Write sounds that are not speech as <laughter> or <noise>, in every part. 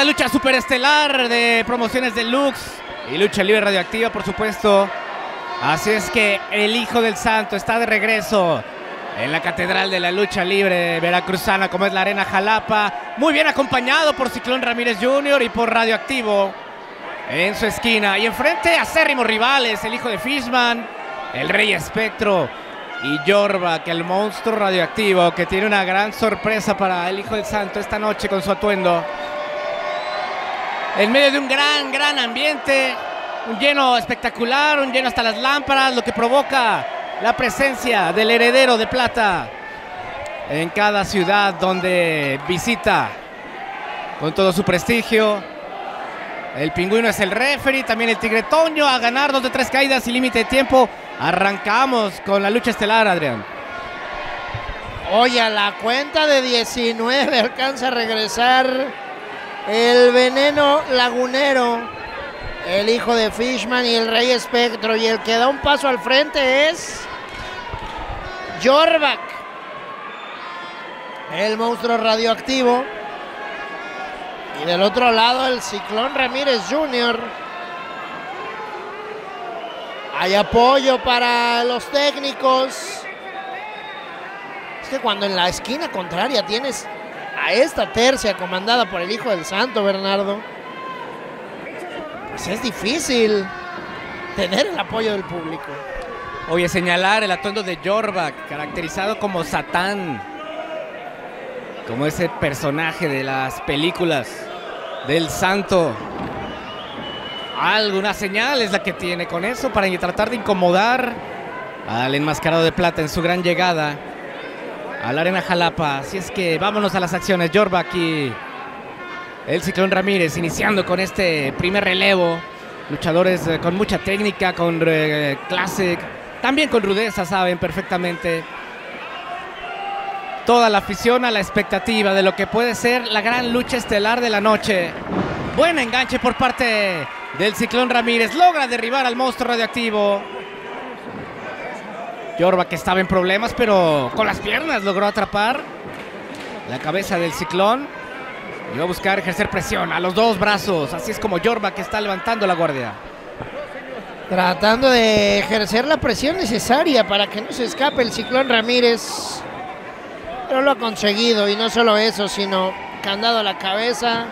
la lucha superestelar de promociones deluxe y lucha libre radioactiva, por supuesto. Así es que el Hijo del Santo está de regreso en la Catedral de la Lucha Libre Veracruzana, como es la Arena Jalapa. Muy bien acompañado por Ciclón Ramírez Jr. y por Radioactivo en su esquina. Y enfrente, acérrimos rivales, el Hijo de Fishman, el Rey Espectro y Yorba, que el monstruo radioactivo, que tiene una gran sorpresa para el Hijo del Santo esta noche con su atuendo. En medio de un gran, gran ambiente, un lleno espectacular, un lleno hasta las lámparas, lo que provoca la presencia del heredero de plata en cada ciudad donde visita con todo su prestigio. El pingüino es el referee, también el tigre Toño a ganar dos de tres caídas y límite de tiempo. Arrancamos con la lucha estelar, Adrián. Oye, a la cuenta de 19 alcanza a regresar el veneno lagunero, el hijo de Fishman y el rey espectro. Y el que da un paso al frente es Jorvak, el monstruo radioactivo. Y del otro lado el Ciclón Ramírez Jr. Hay apoyo para los técnicos. Es que cuando en la esquina contraria tienes a esta tercia comandada por el Hijo del Santo, Bernardo, pues es difícil tener el apoyo del público. Oye, señalar el atuendo de Jorvak, caracterizado como Satán, como ese personaje de las películas del santo. Alguna señal es la que tiene con eso para tratar de incomodar al enmascarado de plata en su gran llegada a la Arena Jalapa. Así es que vámonos a las acciones. Jorba aquí. El Ciclón Ramírez iniciando con este primer relevo. Luchadores eh, con mucha técnica, con eh, también con rudeza, saben perfectamente. Toda la afición a la expectativa de lo que puede ser la gran lucha estelar de la noche. Buen enganche por parte del Ciclón Ramírez. Logra derribar al monstruo radioactivo. Yorba que estaba en problemas, pero con las piernas logró atrapar la cabeza del ciclón. Y va a buscar ejercer presión a los dos brazos. Así es como Yorba que está levantando la guardia. Tratando de ejercer la presión necesaria para que no se escape el ciclón Ramírez. Pero lo ha conseguido. Y no solo eso, sino candado a la cabeza.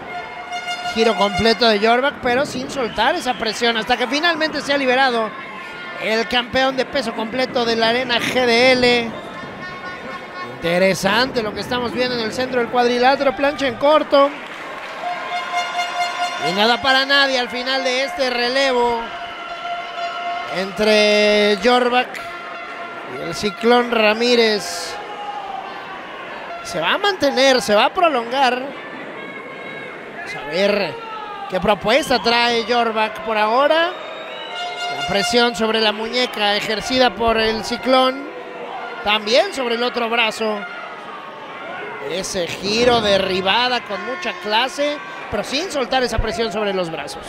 Giro completo de Jorback, pero sin soltar esa presión hasta que finalmente se ha liberado el campeón de peso completo de la arena GDL. Interesante lo que estamos viendo en el centro del cuadrilátero, plancha en corto. Y nada para nadie al final de este relevo entre Jorback y el Ciclón Ramírez. Se va a mantener, se va a prolongar. Vamos a ver qué propuesta trae Jorback por ahora. La presión sobre la muñeca ejercida por el ciclón. También sobre el otro brazo. Ese giro derribada con mucha clase, pero sin soltar esa presión sobre los brazos.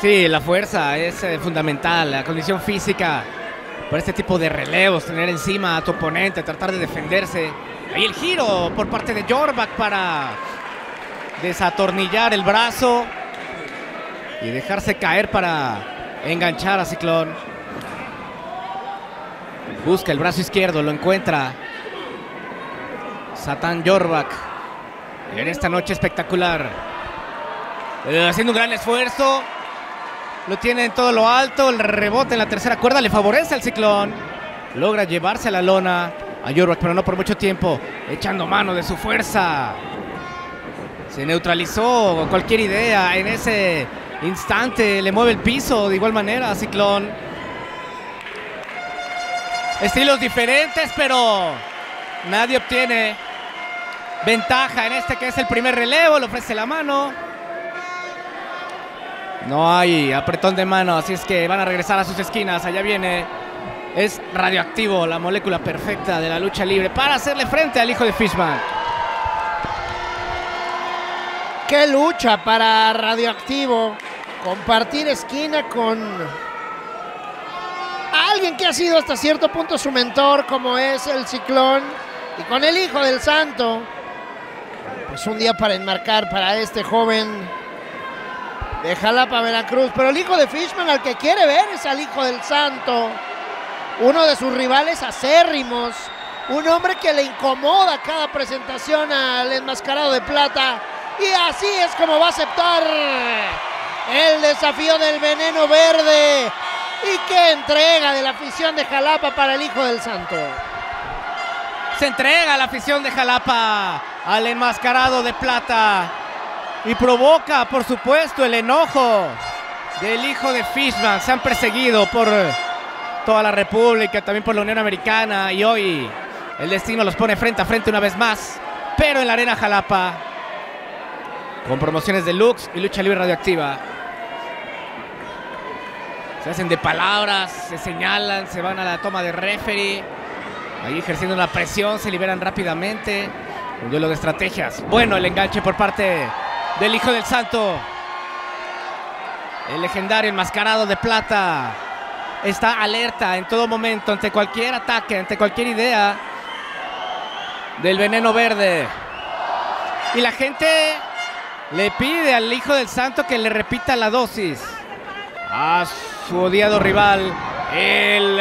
Sí, la fuerza es eh, fundamental, la condición física por este tipo de relevos, tener encima a tu oponente, tratar de defenderse. Ahí el giro por parte de Jorback para desatornillar el brazo y dejarse caer para enganchar a Ciclón. Busca el brazo izquierdo, lo encuentra. Satán Jorback. En esta noche espectacular. Eh, haciendo un gran esfuerzo. Lo tiene en todo lo alto. El rebote en la tercera cuerda le favorece al ciclón. Logra llevarse la lona a Jorback, pero no por mucho tiempo. Echando mano de su fuerza. Se neutralizó cualquier idea en ese instante. Le mueve el piso de igual manera a Ciclón. Estilos diferentes, pero nadie obtiene ventaja en este que es el primer relevo. Le ofrece la mano. No hay apretón de mano, así es que van a regresar a sus esquinas. Allá viene. Es radioactivo, la molécula perfecta de la lucha libre para hacerle frente al hijo de Fishman. Qué lucha para radioactivo. Compartir esquina con alguien que ha sido hasta cierto punto su mentor, como es el Ciclón, y con el hijo del Santo. Pues un día para enmarcar para este joven de Jalapa, Veracruz. Pero el hijo de Fishman al que quiere ver es al hijo del Santo. Uno de sus rivales acérrimos. Un hombre que le incomoda cada presentación al enmascarado de plata. Y así es como va a aceptar el desafío del veneno verde. Y qué entrega de la afición de Jalapa para el hijo del Santo. Se entrega la afición de Jalapa al enmascarado de plata y provoca, por supuesto, el enojo del hijo de Fishman. Se han perseguido por toda la República, también por la Unión Americana y hoy el destino los pone frente a frente una vez más, pero en la Arena Jalapa, con promociones de Lux y lucha libre radioactiva. Se hacen de palabras, se señalan, se van a la toma de referee. Ahí ejerciendo una presión, se liberan rápidamente. Un duelo de estrategias. Bueno, el enganche por parte del Hijo del Santo. El legendario enmascarado de plata está alerta en todo momento ante cualquier ataque, ante cualquier idea del veneno verde. Y la gente le pide al Hijo del Santo que le repita la dosis a su odiado rival. Él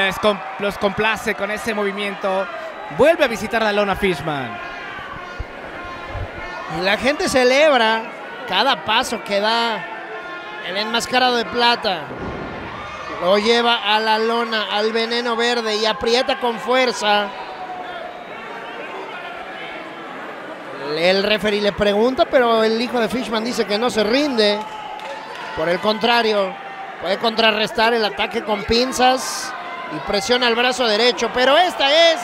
los complace con ese movimiento. Vuelve a visitar la lona Fishman. Y la gente celebra cada paso que da el enmascarado de plata. Lo lleva a la lona, al veneno verde y aprieta con fuerza. El referee le pregunta, pero el hijo de Fishman dice que no se rinde. Por el contrario, puede contrarrestar el ataque con pinzas y presiona el brazo derecho. Pero esta es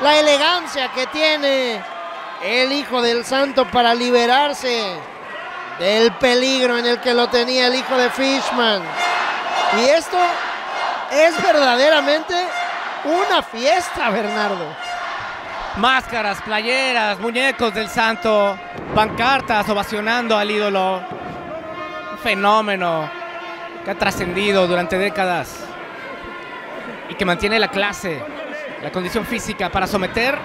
la elegancia que tiene el hijo del santo para liberarse del peligro en el que lo tenía el hijo de Fishman. Y esto es verdaderamente una fiesta, Bernardo. Máscaras, playeras, muñecos del santo, pancartas ovacionando al ídolo. Fenómeno que ha trascendido durante décadas y que mantiene la clase, la condición física para someter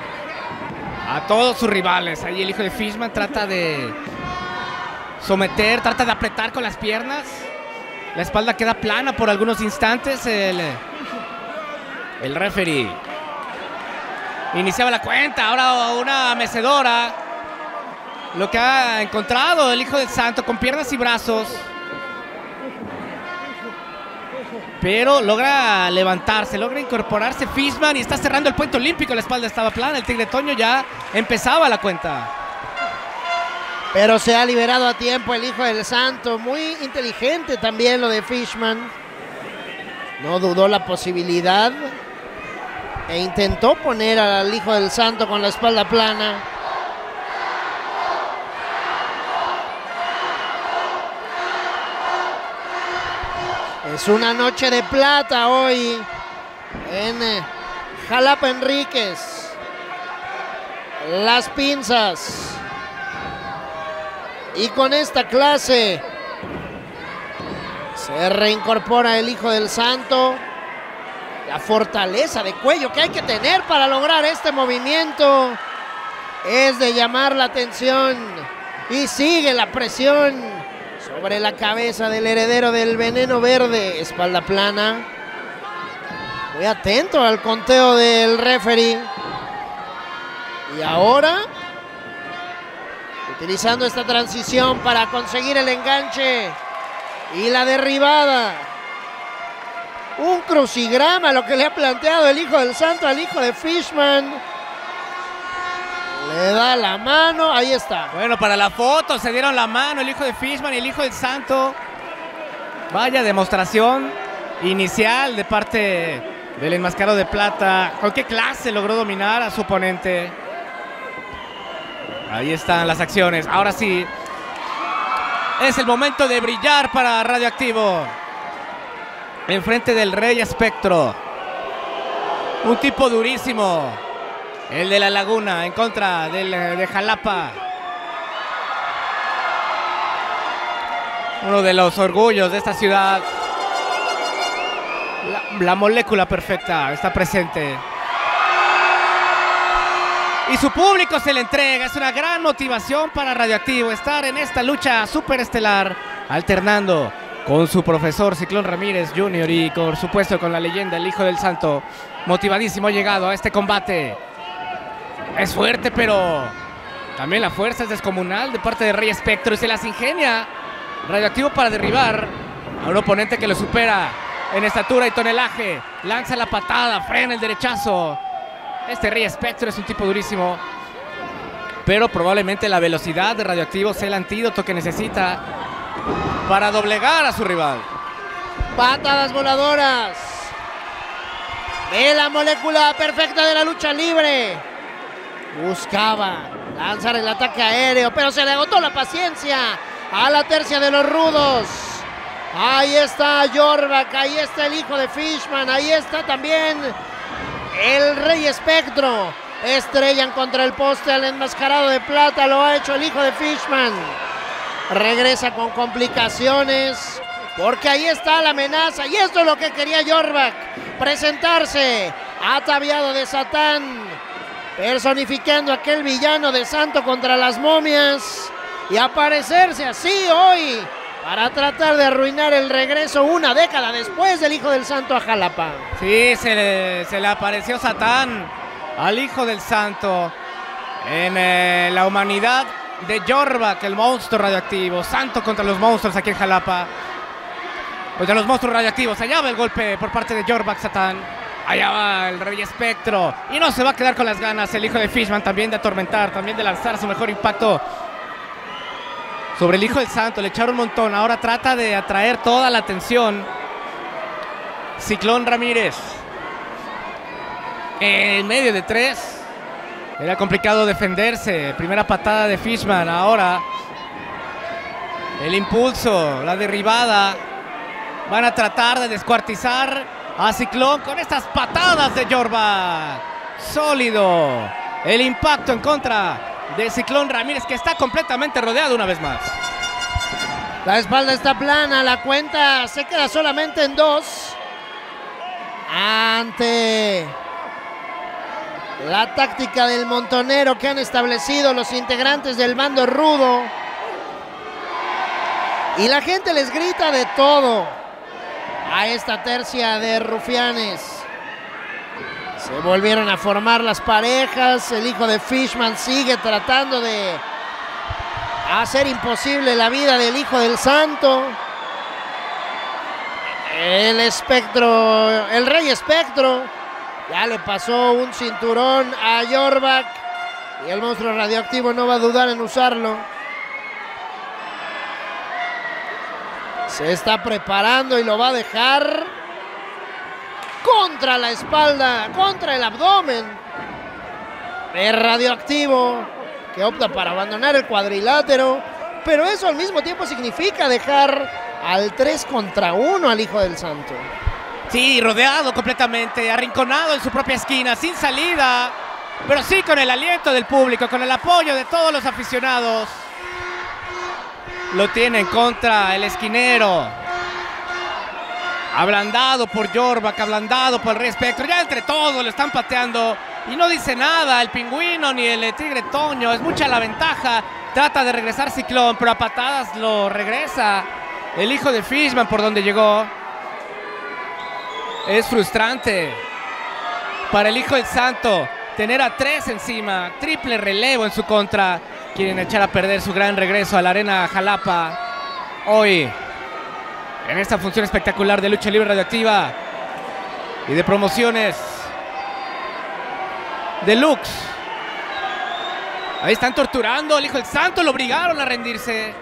a todos sus rivales. Ahí el hijo de Fishman trata de someter, trata de apretar con las piernas. La espalda queda plana por algunos instantes. El, el referee iniciaba la cuenta. Ahora una mecedora. Lo que ha encontrado el Hijo del Santo con piernas y brazos. Pero logra levantarse, logra incorporarse Fishman y está cerrando el puente olímpico. La espalda estaba plana. El Tigre Toño ya empezaba la cuenta. Pero se ha liberado a tiempo el Hijo del Santo. Muy inteligente también lo de Fishman. No dudó la posibilidad. E intentó poner al Hijo del Santo con la espalda plana. Es una noche de plata hoy en eh, Jalapa Enríquez. Las pinzas. Y con esta clase Se reincorpora el Hijo del Santo. La fortaleza de cuello que hay que tener para lograr este movimiento es de llamar la atención. Y sigue la presión sobre la cabeza del heredero del veneno verde. Espalda plana. Muy atento al conteo del referee. Y ahora, utilizando esta transición para conseguir el enganche y la derribada. Un crucigrama, lo que le ha planteado el Hijo del Santo al Hijo de Fishman. Le da la mano, ahí está. Bueno, para la foto se dieron la mano el Hijo de Fishman y el Hijo del Santo. Vaya demostración inicial de parte del enmascarado de plata. ¿Con qué clase logró dominar a su oponente? Ahí están las acciones. Ahora sí. Es el momento de brillar para Radioactivo. Enfrente del Rey Espectro. Un tipo durísimo. El de la Laguna en contra del, de Jalapa. Uno de los orgullos de esta ciudad. La, la molécula perfecta está presente. Y su público se le entrega. Es una gran motivación para Radioactivo estar en esta lucha superestelar, alternando con su profesor Ciclón Ramírez Jr. y por supuesto con la leyenda, el Hijo del Santo. Motivadísimo llegado a este combate. Es fuerte, pero también la fuerza es descomunal de parte de Rey Espectro y se las ingenia Radioactivo para derribar a un oponente que lo supera en estatura y tonelaje. Lanza la patada, frena el derechazo. Este Rey Espectro es un tipo durísimo. Pero probablemente la velocidad de Radioactivo sea el antídoto que necesita para doblegar a su rival. Patadas voladoras. Ve la molécula perfecta de la lucha libre. Buscaba lanzar el ataque aéreo, pero se le agotó la paciencia a la tercia de los rudos. Ahí está Jorvak, ahí está el hijo de Fishman, ahí está también el Rey Espectro. Estrellan contra el poste al enmascarado de plata, lo ha hecho el hijo de Fishman. Regresa con complicaciones, porque ahí está la amenaza, y esto es lo que quería Jorvak, presentarse ataviado de Satán, personificando aquel villano de santo contra las momias, y aparecerse así hoy para tratar de arruinar el regreso una década después del Hijo del Santo a Jalapa. Sí, se le, se le apareció Satán al Hijo del Santo en eh, la humanidad de Jorvak, el monstruo radioactivo. Santo contra los monstruos aquí en Jalapa. Contra los monstruos radioactivos. Allá va el golpe por parte de Jorvak Satán. Allá va el Rey Espectro. Y no se va a quedar con las ganas el hijo de Fishman también de atormentar, también de lanzar su mejor impacto sobre el Hijo del Santo. Le echaron un montón. Ahora trata de atraer toda la atención. Ciclón Ramírez. En medio de tres. Era complicado defenderse. Primera patada de Fishman. Ahora el impulso, la derribada. Van a tratar de descuartizar a Ciclón con estas patadas de Jorba. Sólido. El impacto en contra de Ciclón Ramírez que está completamente rodeado una vez más. La espalda está plana, la cuenta se queda solamente en dos. Ante la táctica del montonero que han establecido los integrantes del bando rudo. Y la gente les grita de todo a esta tercia de rufianes. Se volvieron a formar las parejas. El hijo de Fishman sigue tratando de hacer imposible la vida del hijo del santo. El espectro, el rey espectro, ya le pasó un cinturón a Jorvak y el monstruo radioactivo no va a dudar en usarlo. Se está preparando y lo va a dejar contra la espalda, contra el abdomen. Es radioactivo que opta para abandonar el cuadrilátero, pero eso al mismo tiempo significa dejar al 3 contra 1 al Hijo del Santo. Sí, rodeado completamente, arrinconado en su propia esquina, sin salida, pero sí con el aliento del público, con el apoyo de todos los aficionados. Lo tiene en contra el esquinero. Ablandado por Jorback, ablandado por el Espectro. Ya entre todos lo están pateando. Y no dice nada el pingüino ni el tigre Toño. Es mucha la ventaja. Trata de regresar Ciclón, pero a patadas lo regresa. El hijo de Fishman por donde llegó. Es frustrante para el hijo del santo tener a tres encima. Triple relevo en su contra. Quieren echar a perder su gran regreso a la arena Jalapa. Hoy, en esta función espectacular de lucha libre radioactiva y de promociones deluxe. Ahí están torturando al hijo del santo, lo obligaron a rendirse.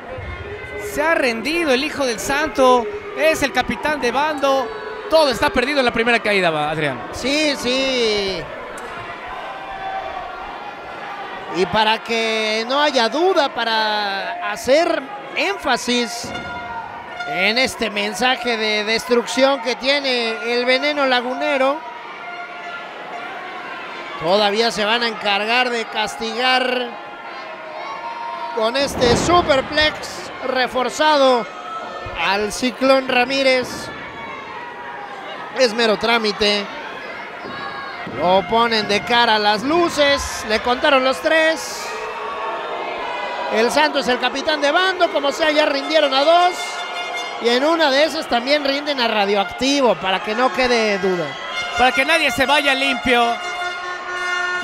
Se ha rendido el hijo del santo, es el capitán de bando. Todo está perdido en la primera caída, Adrián. Sí, sí. Y para que no haya duda, para hacer énfasis en este mensaje de destrucción que tiene el veneno lagunero, todavía se van a encargar de castigar con este superplex reforzado al Ciclón Ramírez. Es mero trámite. Lo ponen de cara a las luces. Le contaron los tres. El Santo es el capitán de bando. Como sea, ya rindieron a dos. Y en una de esas también rinden a radioactivo para que no quede duda. Para que nadie se vaya limpio.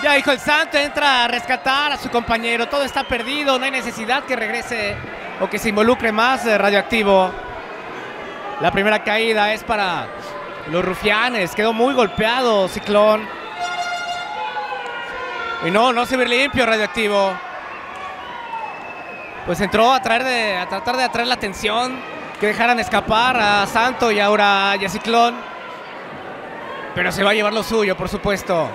Ya, hijo el santo, entra a rescatar a su compañero. Todo está perdido. No hay necesidad que regrese o que se involucre más de radioactivo. La primera caída es para los rufianes. Quedó muy golpeado Ciclón. Y no, no se ve limpio radioactivo. Pues entró a, traer de, a tratar de atraer la atención. Que dejaran escapar a Santo y ahora a Ciclón. Pero se va a llevar lo suyo, por supuesto.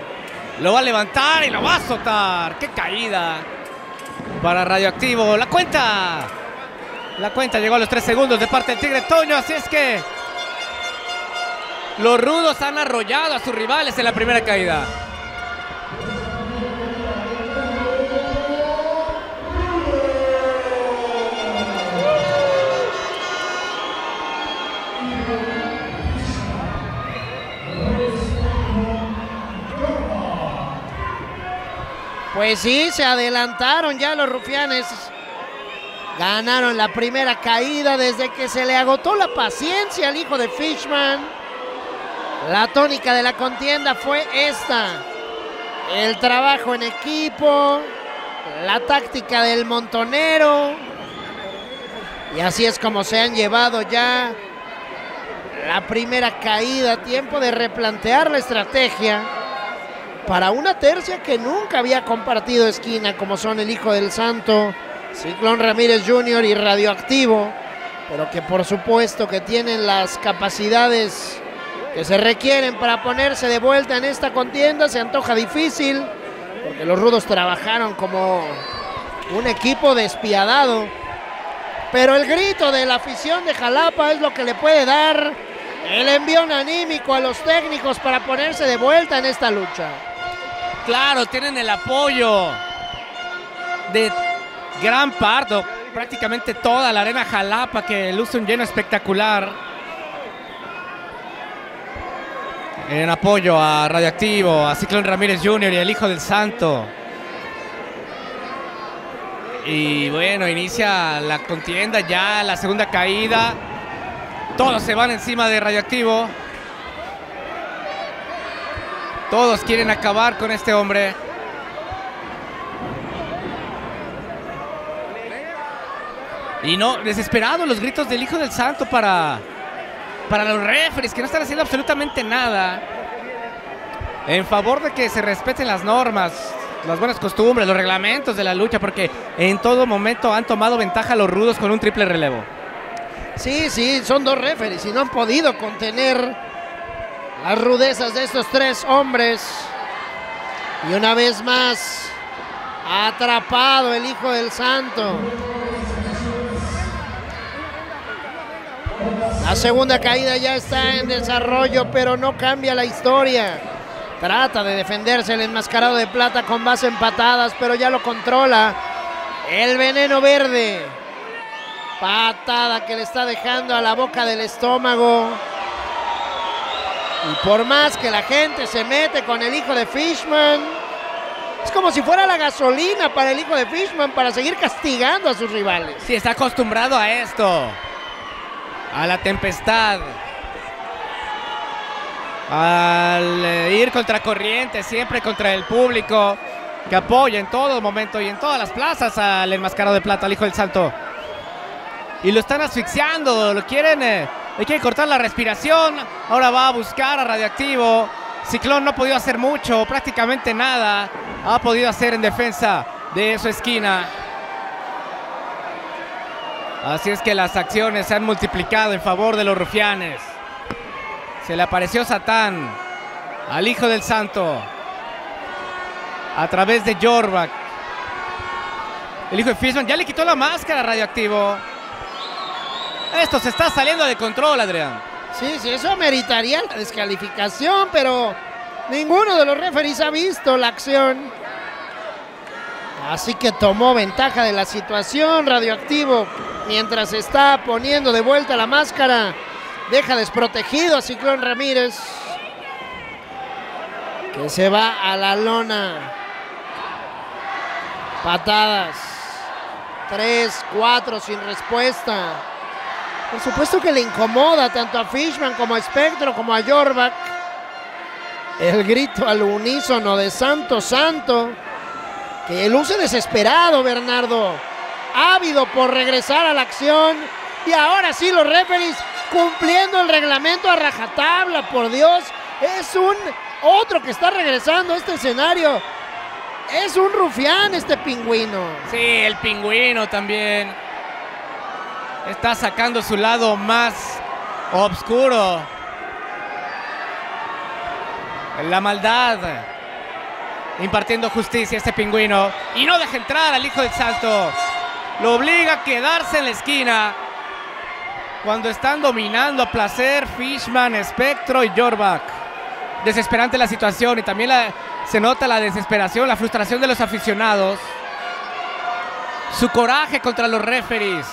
Lo va a levantar y lo va a azotar. ¡Qué caída! Para Radioactivo. La cuenta. La cuenta llegó a los tres segundos de parte del Tigre Toño. Así es que los rudos han arrollado a sus rivales en la primera caída. Pues sí, se adelantaron ya los rufianes. Ganaron la primera caída desde que se le agotó la paciencia al hijo de Fishman. La tónica de la contienda fue esta. El trabajo en equipo, la táctica del montonero. Y así es como se han llevado ya la primera caída. Tiempo de replantear la estrategia para una tercia que nunca había compartido esquina como son el Hijo del Santo, Ciclón Ramírez Jr. y Radioactivo, pero que por supuesto que tienen las capacidades que se requieren para ponerse de vuelta en esta contienda. Se antoja difícil porque los rudos trabajaron como un equipo despiadado. Pero el grito de la afición de Jalapa es lo que le puede dar el envión anímico a los técnicos para ponerse de vuelta en esta lucha claro, tienen el apoyo de gran parte, prácticamente toda la arena Jalapa que luce un lleno espectacular. En apoyo a Radioactivo, a Ciclón Ramírez Jr. y el Hijo del Santo. Y bueno, inicia la contienda ya, la segunda caída. Todos se van encima de Radioactivo. Todos quieren acabar con este hombre. Y no, desesperados los gritos del Hijo del Santo para, para los referees que no están haciendo absolutamente nada en favor de que se respeten las normas, las buenas costumbres, los reglamentos de la lucha, porque en todo momento han tomado ventaja los rudos con un triple relevo. Sí, sí, son dos referees y no han podido contener las rudezas de estos tres hombres. Y una vez más, atrapado el Hijo del Santo. La segunda caída ya está en desarrollo, pero no cambia la historia. Trata de defenderse el enmascarado de plata con base empatadas, pero ya lo controla. El veneno verde. Patada que le está dejando a la boca del estómago. Y por más que la gente se mete con el hijo de Fishman, es como si fuera la gasolina para el hijo de Fishman para seguir castigando a sus rivales. Sí, está acostumbrado a esto. A la tempestad. Al eh, ir contra corriente, siempre contra el público que apoya en todo momento y en todas las plazas al enmascarado de plata, al hijo del santo. Y lo están asfixiando, lo quieren, eh, le quieren cortar la respiración. Ahora va a buscar a Radioactivo. Ciclón no ha podido hacer mucho, prácticamente nada. Ha podido hacer en defensa de su esquina. Así es que las acciones se han multiplicado en favor de los rufianes. Se le apareció Satán al Hijo del Santo a través de Jorvak. El hijo de Fishman ya le quitó la máscara radioactivo. Esto se está saliendo de control, Adrián. Sí, sí, eso meritaría la descalificación, pero ninguno de los referees ha visto la acción. Así que tomó ventaja de la situación radioactivo mientras está poniendo de vuelta la máscara. Deja desprotegido a Ciclón Ramírez. Que se va a la lona. Patadas. Tres, cuatro sin respuesta. Por supuesto que le incomoda tanto a Fishman como a Spectro como a Jorvak. El grito al unísono de Santo Santo. Que luce desesperado, Bernardo. Ávido por regresar a la acción. Y ahora sí los referees cumpliendo el reglamento a rajatabla, por Dios. Es un otro que está regresando a este escenario. Es un rufián este pingüino. Sí, el pingüino también. Está sacando su lado más oscuro. La maldad. Impartiendo justicia a este pingüino. Y no deja entrar al hijo del salto. Lo obliga a quedarse en la esquina. Cuando están dominando a placer Fishman, Spectro y Jorvak. Desesperante la situación y también se nota la desesperación, la frustración de los aficionados. Su coraje contra los referees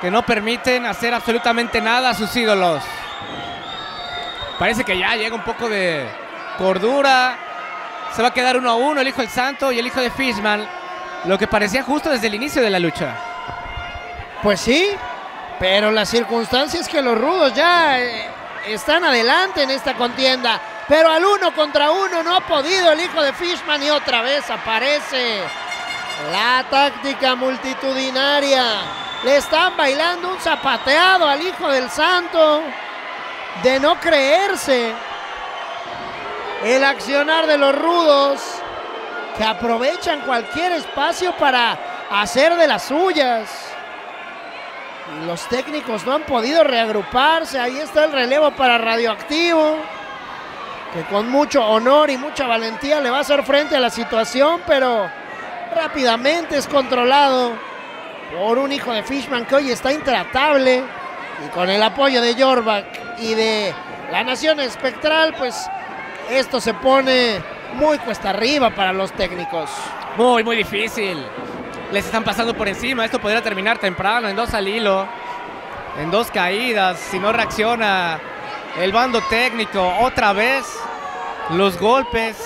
que no permiten hacer absolutamente nada a sus ídolos. Parece que ya llega un poco de cordura. Se va a quedar uno a uno el hijo del santo y el hijo de Fishman. Lo que parecía justo desde el inicio de la lucha. Pues sí, pero las circunstancias que los rudos ya eh, están adelante en esta contienda. Pero al uno contra uno no ha podido el hijo de Fishman y otra vez aparece la táctica multitudinaria. Le están bailando un zapateado al hijo del santo de no creerse el accionar de los rudos que aprovechan cualquier espacio para hacer de las suyas. Los técnicos no han podido reagruparse. Ahí está el relevo para Radioactivo, que con mucho honor y mucha valentía le va a hacer frente a la situación, pero rápidamente es controlado por un hijo de Fishman que hoy está intratable. Y con el apoyo de Jorvak y de la Nación Espectral, pues esto se pone muy cuesta arriba para los técnicos. Muy, muy difícil. Les están pasando por encima. Esto podría terminar temprano, en dos al hilo, en dos caídas. Si no reacciona el bando técnico, otra vez los golpes,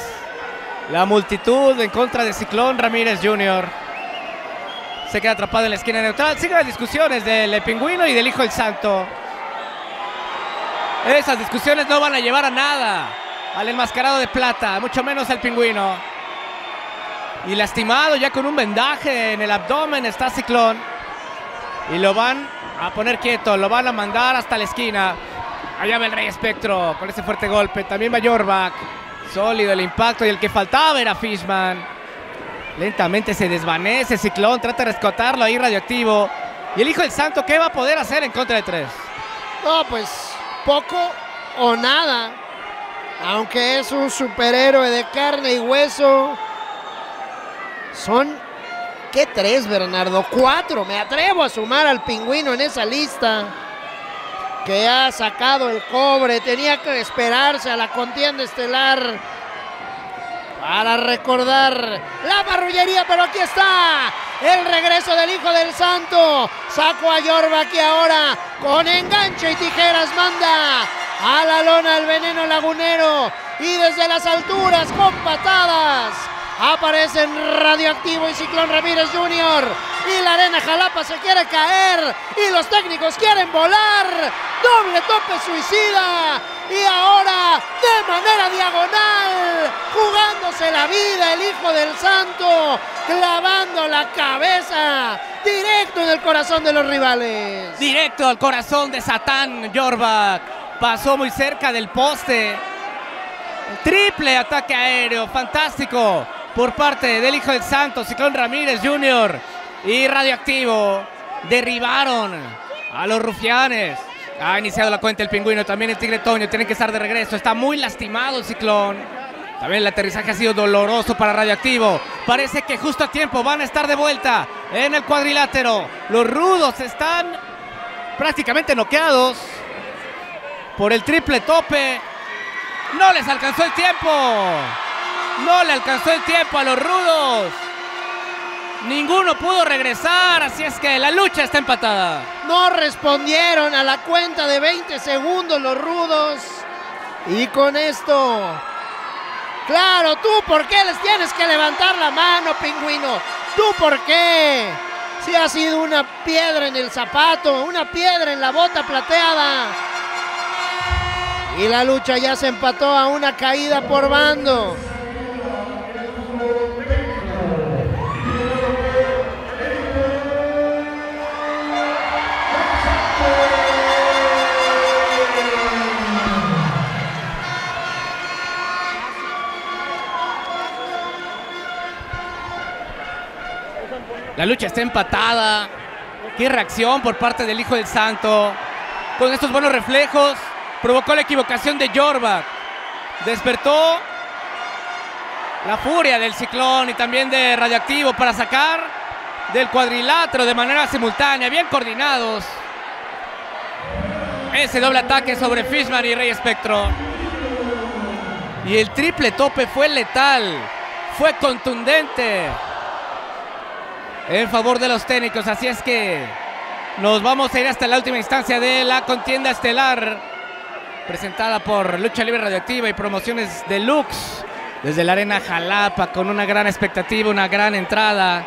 la multitud en contra de Ciclón Ramírez Jr. Se queda atrapado en la esquina neutral. Siguen las discusiones del pingüino y del hijo del santo. Esas discusiones no van a llevar a nada al enmascarado de plata, mucho menos al pingüino. Y lastimado ya con un vendaje en el abdomen está Ciclón. Y lo van a poner quieto, lo van a mandar hasta la esquina. Allá va el Rey Espectro con ese fuerte golpe. También va Jorvak. Sólido el impacto y el que faltaba era Fishman. Lentamente se desvanece Ciclón, trata de rescatarlo ahí radioactivo. Y el Hijo del Santo, ¿qué va a poder hacer en contra de tres? No, pues poco o nada. Aunque es un superhéroe de carne y hueso. Son, ¿qué tres, Bernardo? Cuatro. Me atrevo a sumar al pingüino en esa lista. Que ha sacado el cobre. Tenía que esperarse a la contienda estelar. Para recordar la marrullería, pero aquí está el regreso del Hijo del Santo. Saco a Yorba que ahora con enganche y tijeras manda a la lona el veneno, la lagunero. Y desde las alturas con patadas. Aparecen Radioactivo y Ciclón Ramírez Jr. Y la arena Jalapa se quiere caer. Y los técnicos quieren volar. Doble tope suicida. Y ahora de manera diagonal. La vida el Hijo del Santo. Clavando la cabeza. Directo en el corazón de los rivales. Directo al corazón de Satán, Jorback. Pasó muy cerca del poste. Triple ataque aéreo, fantástico por parte del Hijo del Santo, Ciclón Ramírez Jr. y Radioactivo. Derribaron a los rufianes. Ha iniciado la cuenta el pingüino, también el Tigre Toño, tienen que estar de regreso. Está muy lastimado el Ciclón. También el aterrizaje ha sido doloroso para Radioactivo. Parece que justo a tiempo van a estar de vuelta en el cuadrilátero. Los rudos están prácticamente noqueados por el triple tope. No les alcanzó el tiempo. No le alcanzó el tiempo a los rudos. Ninguno pudo regresar, así es que la lucha está empatada. No respondieron a la cuenta de 20 segundos los rudos. Y con esto... Claro, tú por qué les tienes que levantar la mano, pingüino. ¿Tú por qué? Si ha sido una piedra en el zapato, una piedra en la bota plateada. Y la lucha ya se empató a una caída por bando. La lucha está empatada. Qué reacción por parte del Hijo del Santo. Con estos buenos reflejos, provocó la equivocación de Jorback. Despertó la furia del ciclón y también de Radioactivo para sacar del cuadrilátero de manera simultánea, bien coordinados. Ese doble ataque sobre Fishman y Rey Espectro. Y el triple tope fue letal, fue contundente en favor de los técnicos. Así es que nos vamos a ir hasta la última instancia de la contienda estelar presentada por Lucha Libre Radioactiva y Promociones Deluxe desde la Arena Jalapa con una gran expectativa, una gran entrada,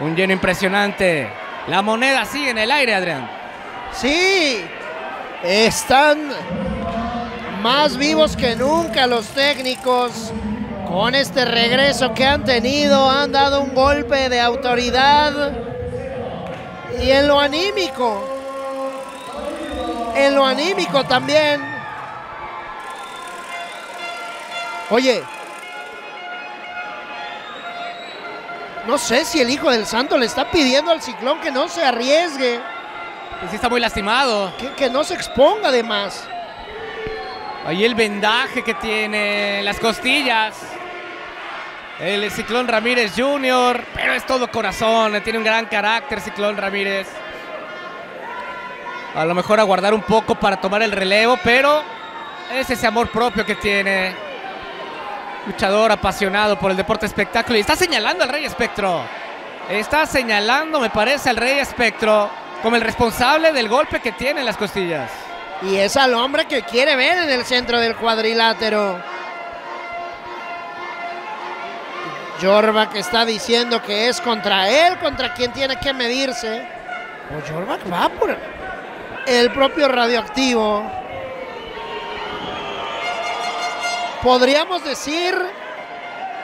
un lleno impresionante. La moneda sigue en el aire, Adrián. Sí, están más vivos que nunca los técnicos. Con este regreso que han tenido, han dado un golpe de autoridad. Y en lo anímico, en lo anímico también. Oye, no sé si el Hijo del Santo le está pidiendo al ciclón que no se arriesgue. Pues sí está muy lastimado. Que, que no se exponga de más. Ahí el vendaje que tiene, las costillas. El Ciclón Ramírez Jr., pero es todo corazón, tiene un gran carácter Ciclón Ramírez. A lo mejor aguardar un poco para tomar el relevo, pero es ese amor propio que tiene. Luchador apasionado por el deporte espectáculo. Y está señalando al Rey Espectro. Está señalando, me parece, al Rey Espectro como el responsable del golpe que tiene en las costillas. Y es al hombre que quiere ver en el centro del cuadrilátero. Jorvac está diciendo que es contra él, contra quien tiene que medirse. O Jorvac va por el propio radioactivo. Podríamos decir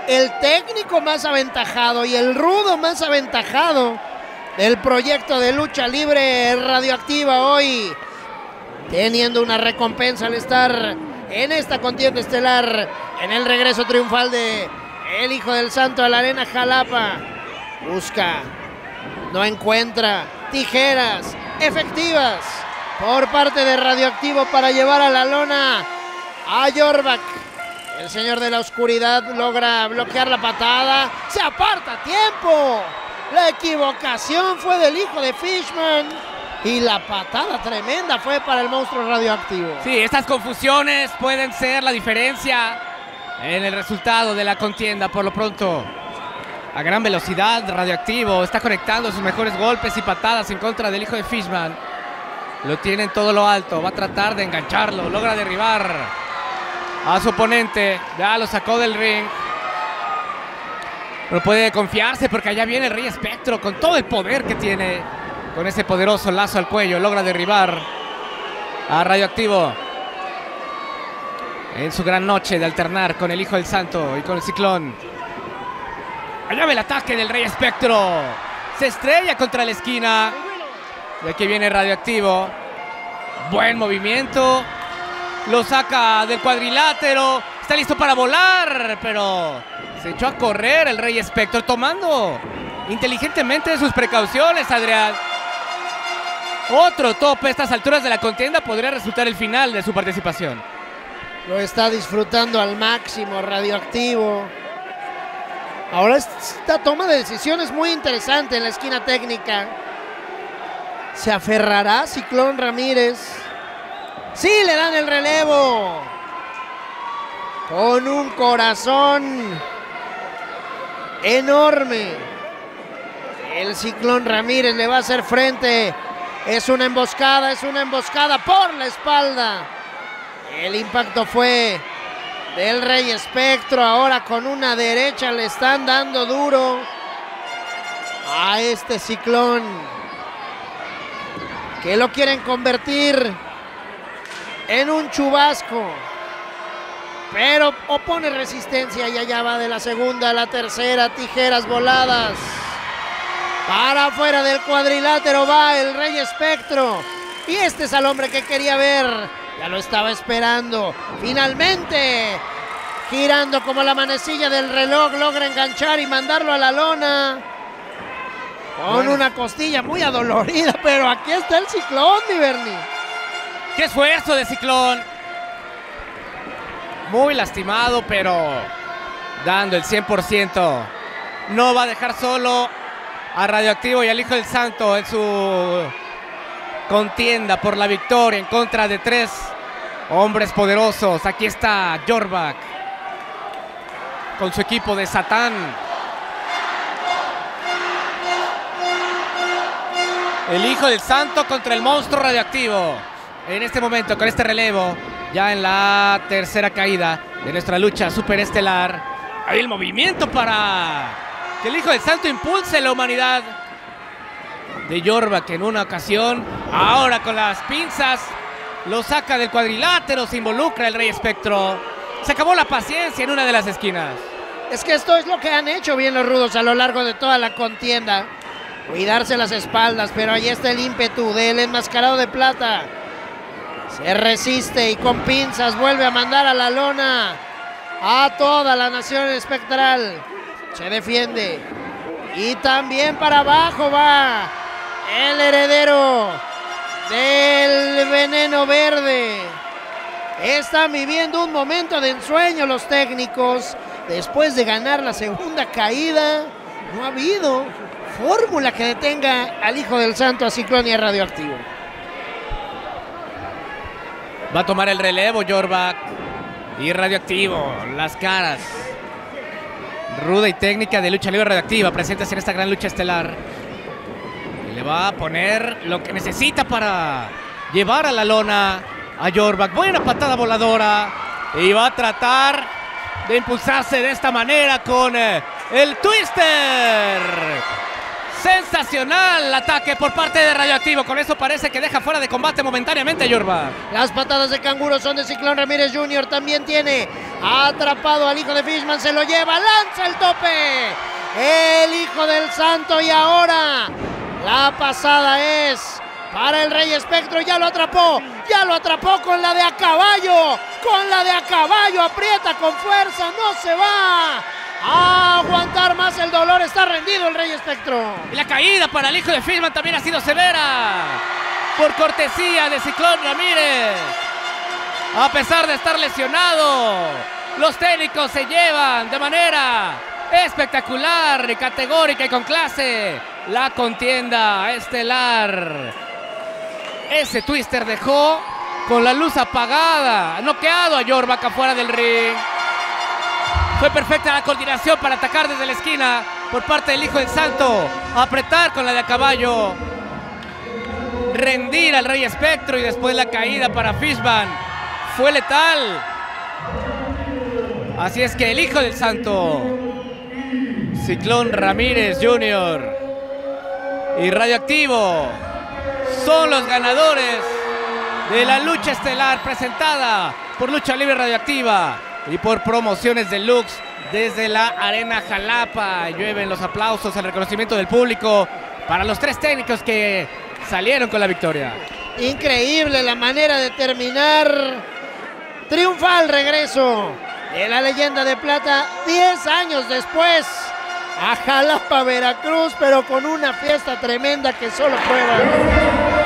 el técnico más aventajado y el rudo más aventajado del proyecto de lucha libre radioactiva hoy, teniendo una recompensa al estar en esta contienda estelar, en el regreso triunfal de el Hijo del Santo a la Arena Jalapa. Busca, no encuentra tijeras efectivas por parte de Radioactivo para llevar a la lona a Jorvac. El señor de la oscuridad logra bloquear la patada. Se aparta tiempo. La equivocación fue del hijo de Fishman. Y la patada tremenda fue para el monstruo radioactivo. Sí, estas confusiones pueden ser la diferencia en el resultado de la contienda. Por lo pronto, a gran velocidad, radioactivo. Está conectando sus mejores golpes y patadas en contra del hijo de Fishman. Lo tiene en todo lo alto. Va a tratar de engancharlo. Logra derribar a su oponente. Ya lo sacó del ring. No puede confiarse porque allá viene el Rey Espectro con todo el poder que tiene. Con ese poderoso lazo al cuello logra derribar a Radioactivo. En su gran noche de alternar con el Hijo del Santo y con el Ciclón. Allá ve el ataque del Rey Espectro. Se estrella contra la esquina. Y aquí viene Radioactivo. Buen movimiento. Lo saca del cuadrilátero. Está listo para volar. Pero se echó a correr el Rey Espectro. Tomando inteligentemente sus precauciones, Adrián. Otro tope a estas alturas de la contienda podría resultar el final de su participación. Lo está disfrutando al máximo, radioactivo. Ahora esta toma de decisiones muy interesante en la esquina técnica. ¿Se aferrará Ciclón Ramírez? Sí, le dan el relevo. Con un corazón enorme. El Ciclón Ramírez le va a hacer frente. Es una emboscada, es una emboscada por la espalda. El impacto fue del Rey Espectro. Ahora con una derecha le están dando duro a este ciclón. Que lo quieren convertir en un chubasco. Pero opone resistencia y allá va de la segunda a la tercera. Tijeras voladas. Para afuera del cuadrilátero va el Rey Espectro. Y este es al hombre que quería ver. Ya lo estaba esperando. Finalmente, girando como la manecilla del reloj, logra enganchar y mandarlo a la lona. Con una costilla muy adolorida, <laughs> pero aquí está el ciclón, mi Bernie. ¡Qué esfuerzo de ciclón! Muy lastimado, pero dando el 100%. No va a dejar solo a Radioactivo y al Hijo del Santo en su contienda por la victoria en contra de tres hombres poderosos. Aquí está Jorbak con su equipo de Satán. El hijo del santo contra el monstruo radioactivo. En este momento, con este relevo, ya en la tercera caída de nuestra lucha superestelar. Hay el movimiento para que el hijo del santo impulse la humanidad de que en una ocasión, ahora con las pinzas, lo saca del cuadrilátero, se involucra el Rey Espectro. Se acabó la paciencia en una de las esquinas. Es que esto es lo que han hecho bien los rudos a lo largo de toda la contienda. Cuidarse las espaldas, pero ahí está el ímpetu del enmascarado de plata. Se resiste y con pinzas vuelve a mandar a la lona a toda la nación espectral. Se defiende. Y también para abajo va el heredero del veneno verde. Están viviendo un momento de ensueño los técnicos. Después de ganar la segunda caída, no ha habido fórmula que detenga al Hijo del Santo a Ciclonia Radioactivo. Va a tomar el relevo Jorback y Radioactivo, las caras. Ruda y técnica de lucha libre radioactiva presentes en esta gran lucha estelar va a poner lo que necesita para llevar a la lona a Jorback. Buena patada voladora. Y va a tratar de impulsarse de esta manera con eh, el Twister. Sensacional ataque por parte de Radioactivo. Con eso parece que deja fuera de combate momentáneamente Yorba. Las patadas de canguro son de Ciclón Ramírez Jr. También tiene atrapado al hijo de Fishman. Se lo lleva. Lanza el tope. El hijo del santo. Y ahora la pasada es para el Rey Espectro. Ya lo atrapó. Ya lo atrapó con la de a caballo. Con la de a caballo. Aprieta con fuerza. No se va. A aguantar más el dolor. Está rendido el Rey Espectro. Y la caída para el hijo de Fishman también ha sido severa. Por cortesía de Ciclón Ramírez. A pesar de estar lesionado, los técnicos se llevan de manera espectacular categórica y con clase la contienda estelar. Ese twister dejó con la luz apagada, noqueado a Yorback afuera del ring. Fue perfecta la coordinación para atacar desde la esquina por parte del Hijo del Santo. Apretar con la de a caballo. Rendir al Rey Espectro y después la caída para Fishman. Fue letal. Así es que el hijo del santo, Ciclón Ramírez Jr. y Radioactivo son los ganadores de la lucha estelar presentada por Lucha Libre Radioactiva y por Promociones Deluxe desde la Arena Jalapa. Llueven los aplausos, el reconocimiento del público para los tres técnicos que salieron con la victoria. Increíble la manera de terminar. Triunfal regreso de la leyenda de plata 10 años después a Jalapa, Veracruz, pero con una fiesta tremenda que solo prueba.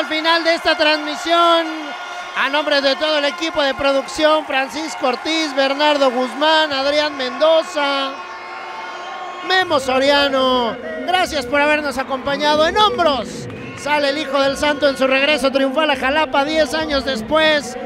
Al final de esta transmisión. A nombre de todo el equipo de producción, Francisco Ortiz, Bernardo Guzmán, Adrián Mendoza, Memo Soriano, gracias por habernos acompañado en hombros. Sale el Hijo del Santo en su regreso triunfal a Jalapa 10 años después